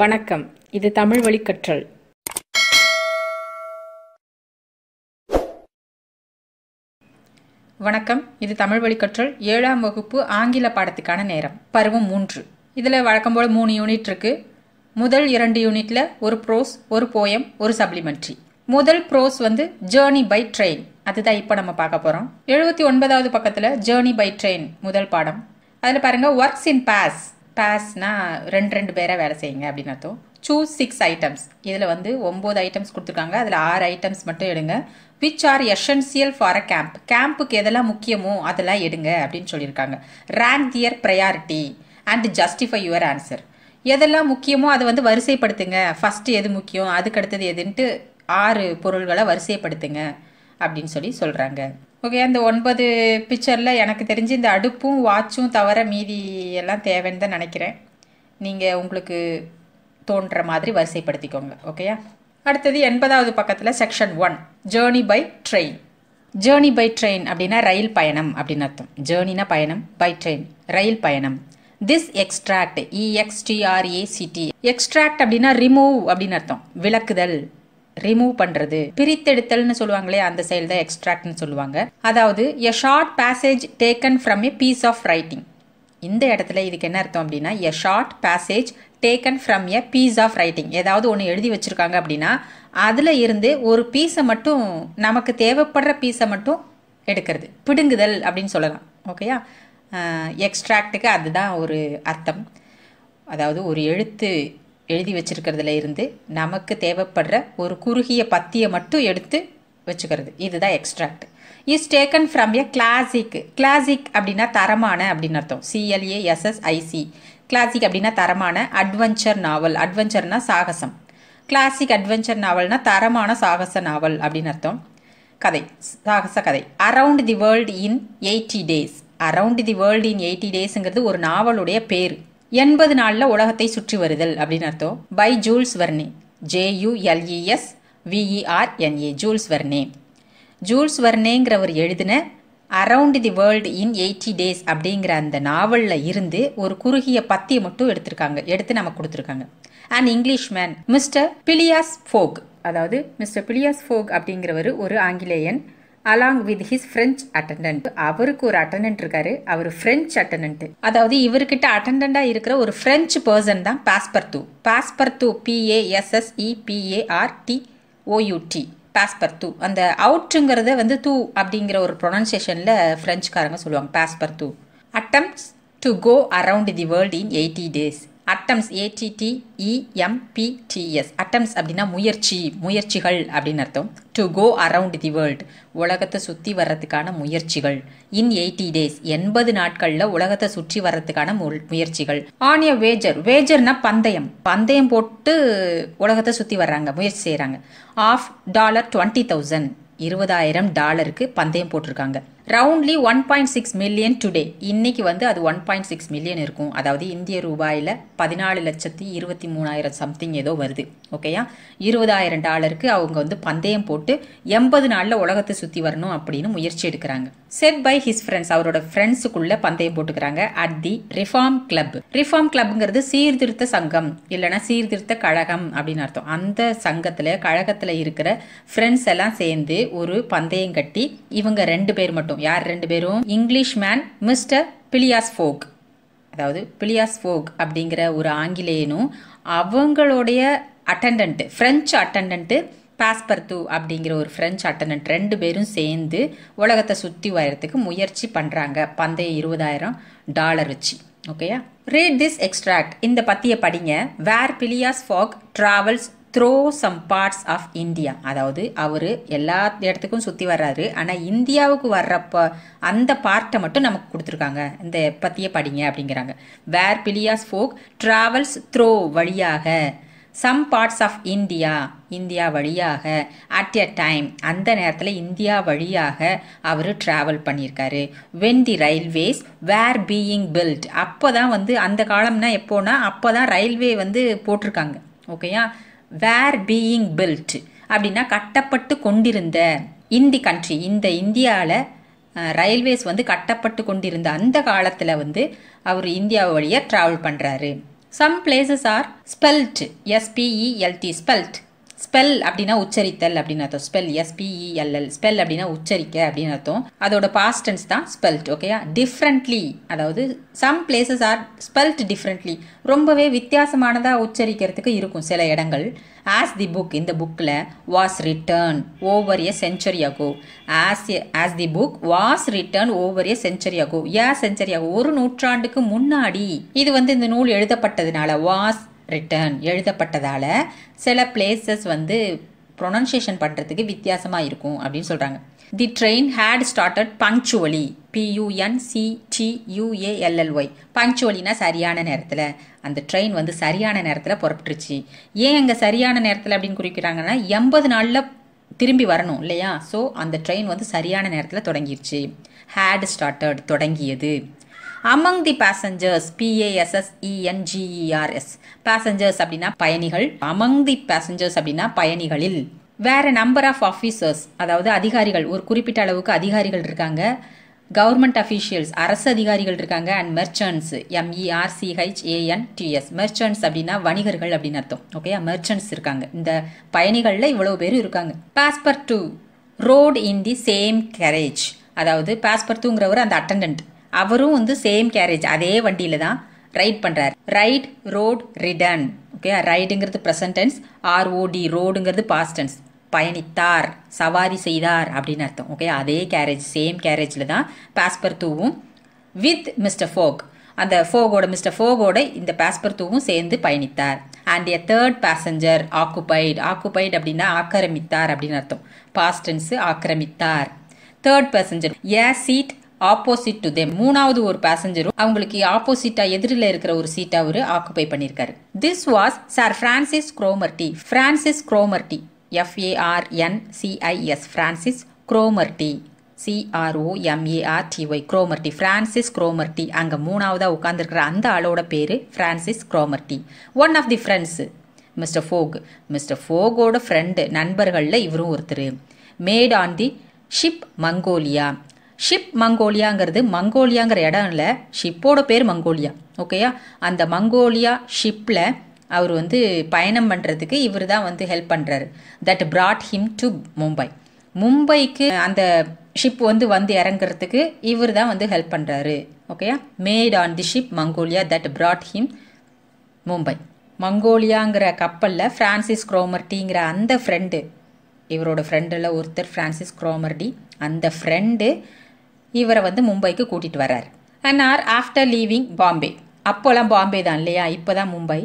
வணக்கம். இது தமிழ் வழி கற்றல் வணக்கம். இது தமிழ் வழி கற்றல் ஏழாம் வகுப்பு ஆங்கில பாடத்துக்கான நேரம். பருவம் மூன்று. இதில் வழக்கம் போல் மூணு யூனிட் இருக்கு. முதல் இரண்டு யூனிட்ல ஒரு ப்ரோஸ் ஒரு போயம் ஒரு சப்ளிமெண்ட்ரி முதல் ப்ரோஸ் வந்து ஜேர்னி பை ட்ரெயின் அதுதான் இப்போ நம்ம பார்க்க போகிறோம் எழுபத்தி ஒன்பதாவது பக்கத்தில் ஜேர்னி பை ட்ரெயின் முதல் பாடம். அதில் பாருங்கள் ஒர்க்ஸ் இன் பாஸ் பேஸ்னால் ரெண்டு ரெண்டு பேராக வேலை செய்யுங்க அப்படின்னு அர்த்தம். சூஸ் சிக்ஸ் ஐட்டம்ஸ் இதில் வந்து ஒம்பது ஐட்டம்ஸ் கொடுத்துருக்காங்க. அதில் ஆறு ஐட்டம்ஸ் மட்டும் எடுங்க. Which are essential for a camp கேம்புக்கு எதெல்லாம் முக்கியமோ அதெல்லாம் எடுங்க அப்படின்னு சொல்லியிருக்காங்க. Rank their priority and justify your answer எதெல்லாம் முக்கியமோ அதை வந்து வரிசைப்படுத்துங்க. ஃபஸ்ட்டு எது முக்கியம் அதுக்கடுத்தது எதுன்ட்டு ஆறு பொருள்களை வரிசைப்படுத்துங்க அப்படின்னு சொல்லி சொல்கிறாங்க ஓகே அந்த ஒன்பது பிக்சரில் எனக்கு தெரிஞ்சு இந்த அடுப்பும் வாட்சும் தவிர மீதி எல்லாம் தேவைன்னு தான் நினைக்கிறேன். நீங்கள் உங்களுக்கு தோன்ற மாதிரி வரிசைப்படுத்திக்கோங்க ஓகேயா அடுத்தது எண்பதாவது பக்கத்தில் section one journey by train journey by train அப்படின்னா ரயில் பயணம் அப்படின்னு அர்த்தம். ஜேர்னினா பயணம் பை ட்ரெயின் ரயில் பயணம். திஸ் எக்ஸ்ட்ராக்ட் இஎக்ஸ்டிஆர்ஏசிடி எக்ஸ்ட்ராக்ட் அப்படின்னா ரிமூவ் அப்படின்னு அர்த்தம். விளக்குதல். ரிமூவ் பண்றது. பிரித்தெடுத்தல்னு சொல்லுவாங்களே அந்த செயல் தான் எக்ஸ்ட்ராக்ட்னு சொல்லுவாங்க. அதாவது a short passage taken from a piece of writing இந்த இடத்துல இதுக்கு என்ன அர்த்தம் அப்படின்னா a short passage taken from a piece of writing ஏதாவது ஒன்று எழுதி வச்சிருக்காங்க அப்படின்னா அதில் இருந்து ஒரு பீஸை மட்டும் நமக்கு தேவைப்படுற பீஸை மட்டும் எடுக்கிறது. பிடுங்குதல் அப்படின்னு சொல்லலாம். ஓகேயா எக்ஸ்ட்ராக்டுக்கு அதுதான் ஒரு அர்த்தம். அதாவது ஒரு எழுத்து எழுதி வச்சிருக்கிறதுல இருந்து நமக்கு தேவைப்படுற ஒரு குறுகிய பத்தியை மட்டும் எடுத்து வச்சுக்கிறது. இதுதான் extract is taken from a classic classic அப்படின்னா தரமான அப்படின்னு அர்த்தம். சிஎல்ஏ எஸ்எஸ்ஐசி கிளாசிக் அப்படின்னா தரமான அட்வென்ச்சர் நாவல் அட்வென்ச்சர்னா சாகசம். கிளாசிக் அட்வென்ச்சர் நாவல்னா தரமான சாகச நாவல் அப்படின்னு அர்த்தம். கதை. சாகச கதை. Around the world in eighty days around the world in eighty டேஸுங்கிறது ஒரு நாவலுடைய பேர். எண்பது நாளில் உலகத்தை சுற்றி வருதல் அப்படின்னு அர்த்தம். By Jules Verne J U L E S V E R N E Jules Verne Jules வர்னேங்கிறவர் எழுதின around the world in eighty days அப்படிங்கிற அந்த நாவலில் இருந்து ஒரு குறுகிய பத்தியை மட்டும் எடுத்திருக்காங்க. எடுத்து நமக்கு கொடுத்துருக்காங்க. And English man mister Phileas Fogg அதாவது மிஸ்டர் பிலியாஸ் ஃபோக் அப்படிங்கிறவர் ஒரு ஆங்கிலேயன். Along with his French attendant அவருக்கு ஒரு அட்டண்டன்ட் இருக்காரு. அவர் ஃப்ரெஞ்ச் அட்டண்டன்ட் அதாவது இவர்கிட்ட அட்டண்டண்டா இருக்கிற ஒரு ஃப்ரெஞ்சு பர்சன் தான் Passepartout Passepartout P A S S E P A R T O U T Passepartout அந்த அவுட்டுங்கிறத வந்து தூ அப்படிங்கிற ஒரு ப்ரொனன்சியேஷனில் ஃப்ரெஞ்சுக்காரங்க சொல்லுவாங்க. Passepartout attempts to go around the world in eighty days attempts A T T E M P T S attempts அப்படின்னா முயற்சி முயற்சிகள் அப்படின்னு அர்த்தம். To go around the world உலகத்தை சுற்றி வர்றதுக்கான முயற்சிகள். இன் எயிட்டி டேஸ் எண்பது நாட்களில் உலகத்தை சுற்றி வர்றதுக்கான முயற்சிகள். ஆன் எ வேஜர் வேஜர்னா பந்தயம். பந்தயம் போட்டு உலகத்தை சுற்றி வர்றாங்க முயற்சி செய்கிறாங்க ஆஃப் டாலர் டுவெண்ட்டி தௌசண்ட் இருபதாயிரம் டாலருக்கு பந்தயம் போட்டிருக்காங்க. Roundly one point six million today இன்னைக்கு வந்து அது ஒன் பாயிண்ட் சிக்ஸ் மில்லியன் இருக்கும். அதாவது இந்திய ரூபாயில் பதினாலு லட்சத்தி இருபத்தி மூணாயிரம் சம்திங் ஏதோ வருது. ஓகேயா இருபதாயிரம் டாலருக்கு அவங்க வந்து பந்தயம் போட்டு எண்பது நாளில் உலகத்தை சுற்றி வரணும் அப்படின்னு முயற்சி எடுக்கிறாங்க. செட் பை ஹிஸ் ஃப்ரெண்ட்ஸ் அவரோட ஃப்ரெண்ட்ஸுக்குள்ள பந்தயம் போட்டுக்கிறாங்க at the Reform Club Reform கிளப்ங்கிறது சீர்திருத்த சங்கம் இல்லைன்னா சீர்திருத்த கழகம் அப்படின்னு அர்த்தம். அந்த சங்கத்தில் கழகத்தில் இருக்கிற ஃப்ரெண்ட்ஸ் எல்லாம் சேர்ந்து ஒரு பந்தயம் கட்டி இவங்க ரெண்டு பேர் மட்டும் யார் ரெண்டு பேரும்? English man mister Phileas Fogg அதாவது பிலியாஸ் ஃபோக் அப்படிங்கிற ஒரு ஆங்கிலேயனும் அவங்களுடைய அட்டண்டன்ட்டு ஃப்ரெஞ்சு அட்டண்டன்ட்டு பாஸ்பர்த்து அப்படிங்கிற ஒரு ஃப்ரெஞ்சு அட்டண்டன்ட் ரெண்டு பேரும் சேர்ந்து உலகத்தை சுற்றி வரத்துக்கு முயற்சி பண்ணுறாங்க பந்தயம் இருபதாயிரம் டாலர் வச்சு. ஓகேயா ரீட் திஸ் எக்ஸ்ட்ராக்ட் இந்த பத்தியை படிங்க. Where Phileas Fogg travels through some parts of India அதாவது அவர் எல்லா இடத்துக்கும் சுற்றி வர்றாரு. ஆனால் இந்தியாவுக்கு வர்றப்ப அந்த பார்ட்டை மட்டும் நமக்கு கொடுத்துருக்காங்க. இந்த பற்றியே படிங்க அப்படிங்கிறாங்க. Where Phileas Fogg travels through வழியாக some parts of India India வழியாக அட் எ டைம் அந்த நேரத்தில் இந்தியா வழியாக அவர் ட்ராவல் பண்ணியிருக்காரு. When the railways were being built அப்போ தான் வந்து அந்த காலம்னா எப்போனா அப்போ தான் ரயில்வே வந்து போட்டிருக்காங்க. ஓகேயா வேர் பீயிங் பில்ட் அப்படின்னா கட்டப்பட்டு கொண்டிருந்த இந்தி கண்ட்ரி இந்த இந்தியாவில் ரயில்வேஸ் வந்து கட்டப்பட்டு கொண்டிருந்த அந்த காலத்தில் வந்து அவர் இந்தியா வழியாக ட்ராவல் பண்ணுறாரு some places are spelt S P E L T spelt spell அப்படின்னா உச்சரித்தல் அப்படின்னு அர்த்தம். ஸ்பெல் எஸ்பிஇஎல்எல் ஸ்பெல் அப்படின்னா உச்சரிக்க அப்படின்னு அர்த்தம். அதோட பாஸ்டன்ஸ் தான் ஸ்பெல்ட் ஓகேயா டிஃப்ரெண்ட்லி அதாவது some places are spelt differently ரொம்பவே வித்தியாசமானதாக உச்சரிக்கிறதுக்கு இருக்கும் சில இடங்கள். ஆஸ் தி புக் இந்த புக்கில் was written over a century ago as as the book was written over a century ago a century ago ஒரு நூற்றாண்டுக்கு முன்னாடி. இது வந்து இந்த நூல் எழுதப்பட்டதுனால. வாஸ் ரிட்டர்ன் எழுதப்பட்டதால் சில பிளேசஸ் வந்து ப்ரொனன்சியேஷன் பண்ணுறதுக்கு வித்தியாசமாக இருக்கும் அப்படின்னு சொல்கிறாங்க தி ட்ரெயின் ஹேட் ஸ்டார்டட் பங்க்சுவலி பியூஎன்சிடியூஏஎல்எல்ஒய் பங்க்சுவலினா சரியான நேரத்தில். அந்த ட்ரெயின் வந்து சரியான நேரத்தில் புறப்பட்டுருச்சு. ஏன் அங்கே சரியான நேரத்தில் அப்படின்னு குறிக்கிறாங்கன்னா எண்பது நாளில் திரும்பி வரணும் இல்லையா? ஸோ அந்த ட்ரெயின் வந்து சரியான நேரத்தில் தொடங்கிருச்சு. ஹேட் ஸ்டார்டட் தொடங்கியது. அமங் தி பேசஞ்சர்ஸ் பிஏஎஸ்எஸ்இஎன்ஜிஇஆர்எஸ் பேசஞ்சர்ஸ் அப்படின்னா பயணிகள். அமங் தி பேசஞ்சர்ஸ் அப்படின்னா பயணிகளில். வேற நம்பர் ஆஃப் ஆஃபீஸர்ஸ் அதாவது அதிகாரிகள் ஒரு குறிப்பிட்ட அளவுக்கு அதிகாரிகள் இருக்காங்க. கவர்மெண்ட் அஃபீஷியல்ஸ் அரசு அதிகாரிகள் இருக்காங்க. அண்ட் மெர்ச்சன்ட்ஸ் எம்இஆர்சிஹெச்ஏஎன்டிஎஸ் டிஎஸ் மெர்ச்சன்ட்ஸ் அப்படின்னா வணிகர்கள் அப்படின்னு அர்த்தம். ஓகே மெர்ச்சன்ட்ஸ் இருக்காங்க. இந்த பயணிகளில் இவ்வளோ பேர் இருக்காங்க. Passepartout rode in the same carriage அதாவது பாஸ்பர் டூங்கிறவர் அந்த அட்டண்டன்ட் அவரும் வந்து சேம் கேரேஜ் அதே வண்டியில் தான் ரைட் பண்ணுறாரு ride rode ridden okay ரைடுங்கிறது present tense R O D ரோடுங்கிறது past tense பயணித்தார் சவாரி செய்தார் அப்படின்னு அர்த்தம். ஓகே அதே கேரேஜ் சேம் கேரேஜில் தான் பாஸ்பர் தூவும் வித் மிஸ்டர் ஃபோக் அந்த ஃபோகோட மிஸ்டர் ஃபோகோட இந்த பாஸ்பர் தூவும் சேர்ந்து பயணித்தார். And a third passenger occupied occupied அப்படின்னா ஆக்கிரமித்தார் அப்படின்னு அர்த்தம். Past tense ஆக்கிரமித்தார். Third passenger a seat opposite to them மூணாவது ஒரு பேசஞ்சரும் அவங்களுக்கு ஆப்போசிட்டா எதிரில் இருக்கிற ஒரு சீட்டை அவரு ஆக்குபை பண்ணியிருக்காரு this was sir Francis Cromarty Francis Cromarty எஃப்ஏஆர்என் CIS Francis Cromarty சிஆர்ஓஎம்ஏஆர்டிஒய் Cromarty Francis Cromarty அங்கே மூணாவதாக உட்காந்துருக்கிற அந்த ஆளோட பேர் Francis Cromarty one of the friends mister folk mister ஃபோகோட friend நண்பர்களில் இவரும் ஒருத்தர். Made on the ship Mongolia ship மங்கோலியாங்கிறது மங்கோலியாங்கிற இடம் இல்லை ஷிப்போட பேர் மங்கோலியா ஓகேயா அந்த மங்கோலியா ஷிப்பில் அவர் வந்து பயணம் பண்ணுறதுக்கு இவர் தான் வந்து ஹெல்ப் பண்ணுறாரு that brought him to Mumbai மும்பைக்கு அந்த ஷிப் வந்து வந்து இறங்குறதுக்கு இவர் தான் வந்து ஹெல்ப் பண்ணுறாரு ஓகேயா met on the ship Mongolia that brought him Mumbai மங்கோலியாங்கிற கப்பலில் ஃப்ரான்சிஸ் குரோமர்டிங்கிற அந்த ஃப்ரெண்டு இவரோட ஃப்ரெண்டில் ஒருத்தர் ஃப்ரான்சிஸ் குரோமர்டி அந்த ஃப்ரெண்டு இவரை வந்து மும்பைக்கு கூட்டிகிட்டு வர்றார். And are after leaving Bombay அப்போலாம் பாம்பே தான் இல்லையா? இப்போ தான் Mumbai.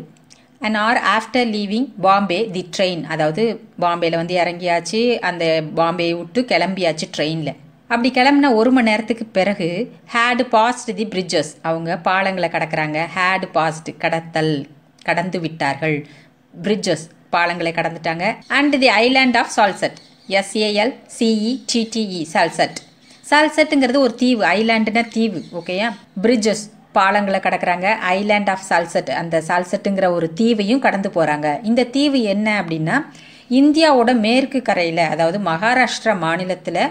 And are after leaving Bombay the train அதாவது பாம்பேயில் வந்து இறங்கியாச்சு. அந்த பாம்பேயை விட்டு கிளம்பியாச்சு ட்ரெயினில் அப்படி கிளம்புன ஒரு மணி நேரத்துக்கு பிறகு ஹேடு பாஸ்ட் தி பிரிட்ஜஸ் அவங்க பாலங்களை கடக்கிறாங்க. ஹேடு பாஸ்ட் கடத்தல் கடந்து விட்டார்கள். பிரிட்ஜஸ் பாலங்களை கடந்துட்டாங்க. And the island of Salsette S A L C E T T E Salsette சால்செட்டுங்கிறது ஒரு தீவு ஐலாண்டுனா தீவு ஓகேயா பிரிட்ஜஸ் பாலங்களை கடக்கிறாங்க. ஐலாண்ட் ஆஃப் சால்செட் அந்த சால்செட்டுங்கிற ஒரு தீவையும் கடந்து போகிறாங்க இந்த தீவு என்ன அப்படின்னா இந்தியாவோட மேற்கு கரையில் அதாவது மகாராஷ்டிரா மாநிலத்தில்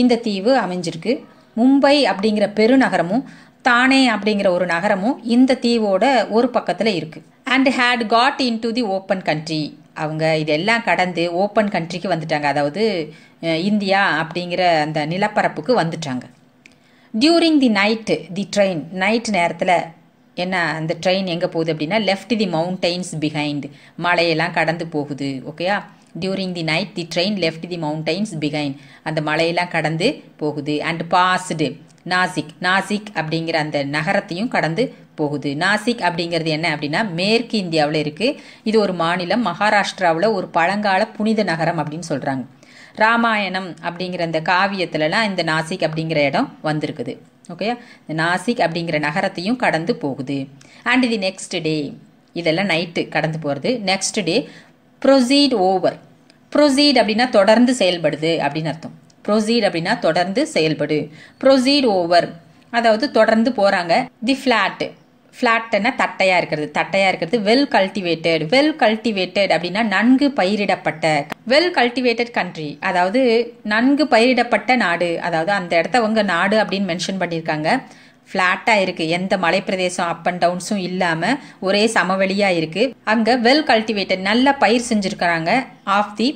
இந்த தீவு அமைஞ்சிருக்கு. மும்பை அப்படிங்கிற பெருநகரமும் தானே அப்படிங்கிற ஒரு நகரமும் இந்த தீவோட ஒரு பக்கத்தில் இருக்குது and had got in to the open country அவங்க இதெல்லாம் கடந்து ஓப்பன் கண்ட்ரிக்கு வந்துட்டாங்க. அதாவது இந்தியா அப்படிங்கிற அந்த நிலப்பரப்புக்கு வந்துட்டாங்க. During the night the train night நேரத்தில் என்ன அந்த ட்ரெயின் எங்கே போகுது அப்படின்னா லெஃப்ட் தி மவுண்டைன்ஸ் பிஹைண்ட் மலையெல்லாம் கடந்து போகுது ஓகேயா during the night the train left the mountains behind அந்த மலையெல்லாம் கடந்து போகுது. அண்ட் பாஸ்டு நாசிக் நாசிக் அப்படிங்கிற அந்த நகரத்தையும் கடந்து போகுது. நாசிக் அப்படிங்கிறது என்ன அப்படின்னா மேற்கு இந்தியாவில் இருக்குது இது ஒரு மாநிலம். மகாராஷ்டிராவில் ஒரு பழங்கால புனித நகரம் அப்படின்னு சொல்கிறாங்க ராமாயணம் அப்படிங்கிற அந்த காவியத்துலலாம் இந்த நாசிக் அப்படிங்கிற இடம் வந்திருக்குது. ஓகே இந்த நாசிக் அப்படிங்கிற நகரத்தையும் கடந்து போகுது. அண்ட் தி நெக்ஸ்ட் டே இதெல்லாம் நைட்டு கடந்து போகிறது next day proceed over proceed அப்படின்னா தொடர்ந்து செயல்படுது அப்படின்னு அர்த்தம். ப்ரொசீட் அப்படின்னா தொடர்ந்து செயல்படு. ப்ரொசீட் ஓவர் அதாவது தொடர்ந்து போகிறாங்க தி ஃப்ளாட்டு ஃப்ளாட்னா தட்டையாக இருக்கிறது. தட்டையாக இருக்கிறது வெல் கல்டிவேட்டட் வெல் கல்டிவேட்டட் அப்படின்னா நன்கு பயிரிடப்பட்ட வெல் கல்டிவேட்டட் கண்ட்ரி அதாவது நன்கு பயிரிடப்பட்ட நாடு. அதாவது அந்த இடத்த அவங்க நாடு அப்படின்னு மென்ஷன் பண்ணியிருக்காங்க. ஃப்ளாட்டாக இருக்குது எந்த மலைப்பிரதேசம் அப் அண்ட் டவுன்ஸும் இல்லாமல் ஒரே சமவெளியாக இருக்குது அங்கே வெல் கல்டிவேட்டட் நல்ல பயிர் செஞ்சுருக்கிறாங்க ஆஃப் தி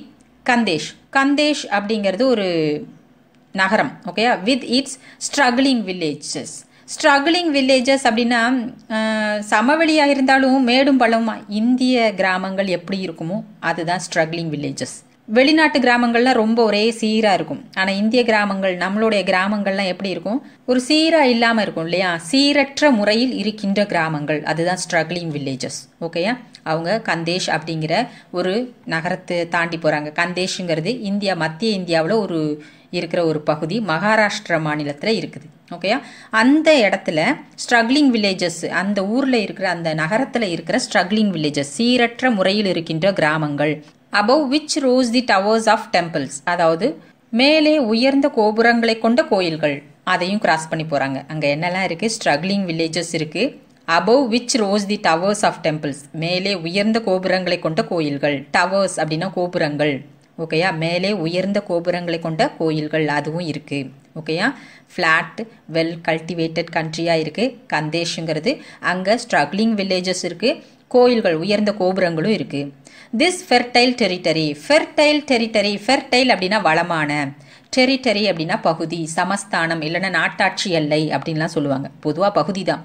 கந்தேஷ் கந்தேஷ் அப்படிங்கிறது ஒரு நகரம் ஓகேயா with its straggling villages straggling villages அப்படின்னா சமவெளியாக இருந்தாலும் மேடும் பள்ளமா இந்திய கிராமங்கள் எப்படி இருக்குமோ அதுதான் ஸ்ட்ரகிளிங் வில்லேஜஸ் வெளிநாட்டு கிராமங்கள்லாம் ரொம்ப ஒரே சீராக இருக்கும். ஆனால் இந்திய கிராமங்கள் நம்மளுடைய கிராமங்கள்லாம் எப்படி இருக்கும்? ஒரு சீராக இல்லாமல் இருக்கும் இல்லையா? சீரற்ற முறையில் இருக்கின்ற கிராமங்கள். அதுதான் ஸ்ட்ரகிளிங் வில்லேஜஸ் ஓகேயா அவங்க கந்தேஷ் அப்படிங்கிற ஒரு நகரத்தை தாண்டி போகிறாங்க கந்தேஷுங்கிறது இந்தியா மத்திய இந்தியாவில் ஒரு இருக்கிற ஒரு பகுதி. மகாராஷ்டிரா மாநிலத்தில் இருக்குது. ஓகேயா அந்த இடத்துல ஸ்ட்ரகிளிங் வில்லேஜஸ் அந்த ஊரில் இருக்கிற அந்த நகரத்தில் இருக்கிற ஸ்ட்ரகிளிங் வில்லேஜஸ் சீரற்ற முறையில் இருக்கின்ற கிராமங்கள். Above which rose the towers of temples அதாவது மேலே உயர்ந்த கோபுரங்களை கொண்ட கோயில்கள். அதையும் கிராஸ் பண்ணி போகிறாங்க அங்கே என்னெல்லாம் இருக்குது ஸ்ட்ரகிளிங் வில்லேஜஸ் இருக்குது above which rose the towers of temples மேலே உயர்ந்த கோபுரங்களை கொண்ட கோயில்கள். டவர்ஸ் அப்படின்னா கோபுரங்கள். ஓகேயா மேலே உயர்ந்த கோபுரங்களை கொண்ட கோயில்கள் அதுவும் இருக்குது ஓகேயா ஃப்ளாட் வெல் கல்டிவேட்டட் கண்ட்ரியாக இருக்குது கந்தேஷுங்கிறது அங்கே ஸ்ட்ரகிளிங் வில்லேஜஸ் இருக்குது கோயில்கள் உயர்ந்த கோபுரங்களும் இருக்குது this fertile territory fertile territory fertile அப்படின்னா வளமான டெரிட்டரி அப்படின்னா பகுதி சமஸ்தானம் இல்லைன்னா நாட்டாட்சி எல்லை அப்படின்லாம் சொல்லுவாங்க. பொதுவாக பகுதி தான்.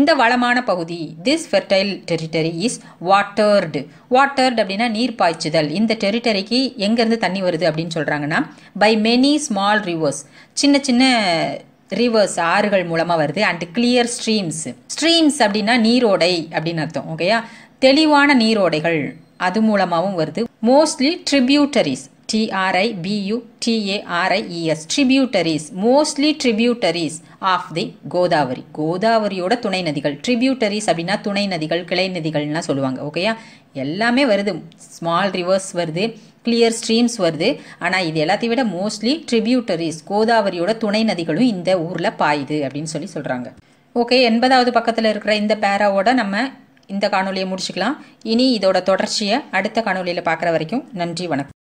இந்த வளமான பகுதி this fertile territory is watered watered அப்படின்னா நீர் பாய்ச்சுதல். இந்த டெரிட்டரிக்கு எங்கேருந்து தண்ணி வருது அப்படின்னு சொல்கிறாங்கன்னா பை மெனி ஸ்மால் ரிவர்ஸ் சின்ன சின்ன ரிவர்ஸ் ஆறுகள் மூலமாக வருது அண்ட் கிளியர் ஸ்ட்ரீம்ஸ் ஸ்ட்ரீம்ஸ் அப்படின்னா நீரோடை அப்படின்னு அர்த்தம் ஓகேயா தெளிவான நீரோடைகள் அது மூலமாகவும் வருது. Mostly tributaries T R I B U T A R I E S tributaries mostly tributaries of the Godavari கோதாவரியோட துணை நதிகள் ட்ரிபியூட்டரிஸ் அப்படின்னா துணை நதிகள் கிளை நதிகள்லாம் சொல்லுவாங்க ஓகேயா எல்லாமே வருது. ஸ்மால் ரிவர்ஸ் வருது. கிளியர் ஸ்ட்ரீம்ஸ் வருது. ஆனால் இது எல்லாத்தையும் விட மோஸ்ட்லி ட்ரிபியூட்டரிஸ் கோதாவரியோட துணை நதிகளும் இந்த ஊரில் பாயுது அப்படின்னு சொல்லி சொல்கிறாங்க ஓகே எண்பதாவது பக்கத்தில் இருக்கிற இந்த பேராவோட நம்ம இந்த காணொலியை முடிச்சுக்கலாம். இனி இதோட தொடர்ச்சியை அடுத்த காணொலியில் பார்க்குற வரைக்கும் நன்றி வணக்கம்.